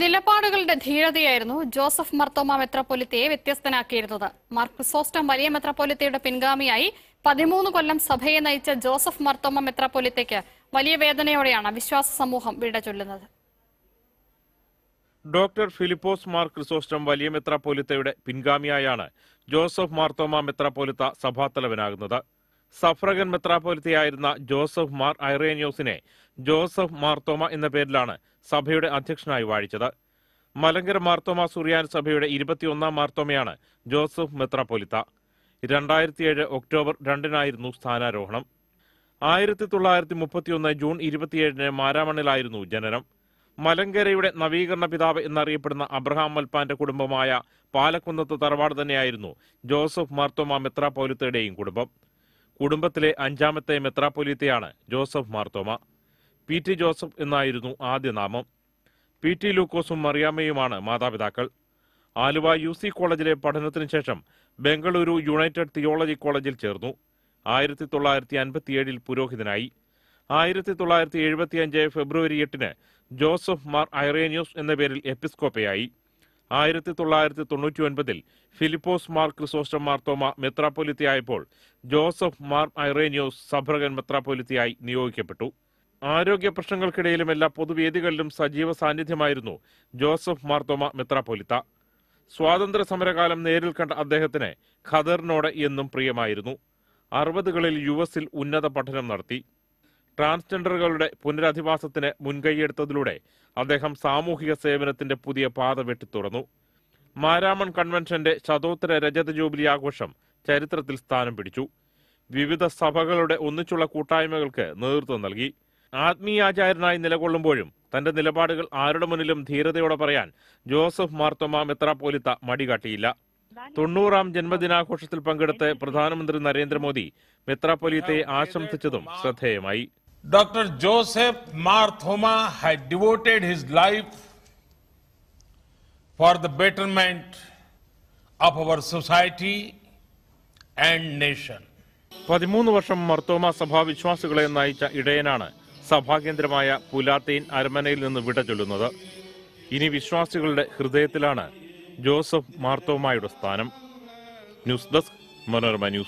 നിലപാടുകളുടെ ധീരതയായിരുന്നു ജോസഫ് മർത്തോമ മെത്രപ്പൊലിത്തയെ വ്യത്യസ്തനാക്കിയിരുന്നത്. മാർ ക്രിസോസ്റ്റം വലിയ മെത്രപ്പൊലിത്തയുടെ പിൻഗാമിയായി പതിമൂന്ന് കൊല്ലം സഭയെ നയിച്ച ജോസഫ് മർത്തോമ മെത്രപ്പൊലിത്തയ്ക്ക് വലിയ വേദനയോടെയാണ് വിശ്വാസ സമൂഹം വിട ചൊല്ലുന്നത്. ഡോക്ടർ ഫിലിപ്പോസ് മാർ ക്രിസോസ്റ്റം വലിയ മെത്രാപ്പോലിത്തയുടെ പിൻഗാമിയായാണ് ജോസഫ് മാർത്തോമ മെത്രാപ്പോലിത്ത സഭാതലവനാകുന്നത്. സഫ്രഗൻ മെത്രാപോലിത്തയായിരുന്ന ജോസഫ് മാർ ഐറേനിയോസിനെ ജോസഫ് മാർത്തോമ എന്ന പേരിലാണ് സഭയുടെ അധ്യക്ഷനായി വാഴിച്ചത്. മലങ്കര മാർത്തോമ സുറിയാൻ സഭയുടെ ഇരുപത്തിയൊന്നാം മാർത്തോമയാണ് ജോസഫ് മെത്രാപ്പോലിത്ത. രണ്ടായിരത്തിയേഴ് ഒക്ടോബർ രണ്ടിനായിരുന്നു സ്ഥാനാരോഹണം. ആയിരത്തി തൊള്ളായിരത്തി മുപ്പത്തിയൊന്ന് ജൂൺ ഇരുപത്തിയേഴിന് മാരാമണ്ണിലായിരുന്നു ജനനം. മലങ്കരയുടെ നവീകരണ പിതാവ് എന്നറിയപ്പെടുന്ന അബ്രഹാം മൽപ്പാന്റെ കുടുംബമായ പാലക്കുന്നത്ത് തറവാട് തന്നെയായിരുന്നു ജോസഫ് മാർത്തോമ മെത്രാപ്പോലിത്തയുടെയും കുടുംബം. കുടുംബത്തിലെ അഞ്ചാമത്തെ മെത്രാപ്പൊലീത്തയാണ് Joseph Marthoma. P T Joseph എന്നായിരുന്നു ആദ്യ നാമം. പി ടി ലൂക്കോസും മറിയാമ്മയുമാണ് മാതാപിതാക്കൾ. ആലുവ യു സി കോളേജിലെ പഠനത്തിന് ശേഷം ബംഗളൂരു യുണൈറ്റഡ് തിയോളജി കോളേജിൽ ചേർന്നു. ആയിരത്തി തൊള്ളായിരത്തി അൻപത്തിയേഴിൽ പുരോഹിതനായി. ആയിരത്തി തൊള്ളായിരത്തി എഴുപത്തിയഞ്ച് ഫെബ്രുവരി എട്ടിന് ജോസഫ് മാർ ഐറേനിയോസ് എന്ന പേരിൽ എപ്പിസ്കോപ്പയായി. ആയിരത്തി തൊള്ളായിരത്തി തൊണ്ണൂറ്റി ഒൻപതിൽ ഫിലിപ്പോസ് മാർ ക്രിസോസ്റ്റം മാർത്തോമ മെത്രാപ്പൊലിത്തയായപ്പോൾ ജോസഫ് മാർ ഐറേനിയോസ് സഭ്രകൻ മെത്രാപ്പൊലിത്തയായി നിയോഗിക്കപ്പെട്ടു. ആരോഗ്യ പ്രശ്നങ്ങൾക്കിടയിലും എല്ലാ പൊതുവേദികളിലും സജീവ സാന്നിധ്യമായിരുന്നു ജോസഫ് മാർത്തോമ മെത്രാപ്പൊലിത്ത. സ്വാതന്ത്ര്യ സമരകാലം നേരിൽ കണ്ട അദ്ദേഹത്തിന് ഖദറിനോട് എന്നും പ്രിയമായിരുന്നു. അറുപതുകളിൽ യു ഉന്നത പഠനം നടത്തി. ട്രാൻസ്ജെൻഡറുകളുടെ പുനരധിവാസത്തിന് മുൻകൈയെടുത്തതിലൂടെ അദ്ദേഹം സാമൂഹിക സേവനത്തിന്റെ പുതിയ പാത വെട്ടിത്തുറന്നു. മാരാമൺ കൺവെൻഷന്റെ ശതോത്തര രജത ജൂബിലി ആഘോഷം ചരിത്രത്തിൽ സ്ഥാനം പിടിച്ചു. വിവിധ സഭകളുടെ ഒന്നിച്ചുള്ള കൂട്ടായ്മകൾക്ക് നേതൃത്വം നൽകി. ആത്മീയാചാര്യനായി നിലകൊള്ളുമ്പോഴും തന്റെ നിലപാടുകൾ ആരുടെ മുന്നിലും ധീരതയോടെ പറയാൻ ജോസഫ് മാർത്തോമ മെത്രാപ്പോലിത്ത മടികാട്ടിയില്ല തൊണ്ണൂറാം ജന്മദിനാഘോഷത്തിൽ പങ്കെടുത്ത് പ്രധാനമന്ത്രി നരേന്ദ്രമോദി മെത്രാപ്പൊലീത്തയെ ആശംസിച്ചതും ശ്രദ്ധേയമായി. Dr. Joseph Marthoma had devoted his life for the betterment of our society and nation. പതിമൂന്ന് വർഷം മർത്തോമ സഭാ വിശ്വാസികളെ നയിച്ച ഇടയനാണ് സഭാകേന്ദ്രമായ പുലാത്തീൻ അരമനയിൽ നിന്ന് വിട ചൊല്ലുന്നത് ഇനി വിശ്വാസികളുടെ ഹൃദയത്തിലാണ് ജോസഫ് മാർത്തോമായുടെ സ്ഥാനം ന്യൂസ് ഡെസ്ക് മനോരമ ന്യൂസ്